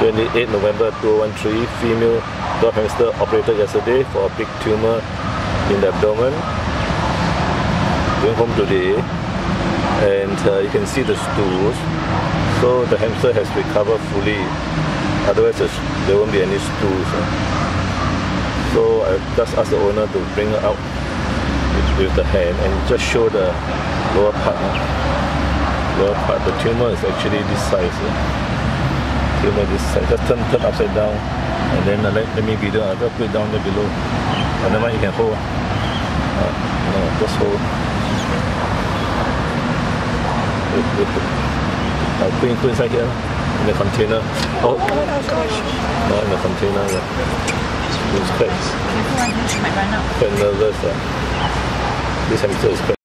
28 November 2013, female dwarf hamster operated yesterday for a big tumor in the abdomen. Going home today, and uh, you can see the stools. So the hamster has recovered fully. Otherwise, there won't be any stools. Uh. So I just asked the owner to bring her out with the hand and just show the lower part. Uh. Lower part. The tumor is actually this size uh. Tumor this side. Just turn, turn upside down and then uh, let, let me video. I'll just put it down there below. And then you can hold. Uh, no, just hold. I'll put, put inside here in the container. Oh, no, in the container. Yeah. It's quite, think she might run out. quite nervous. Uh. This hamster is quite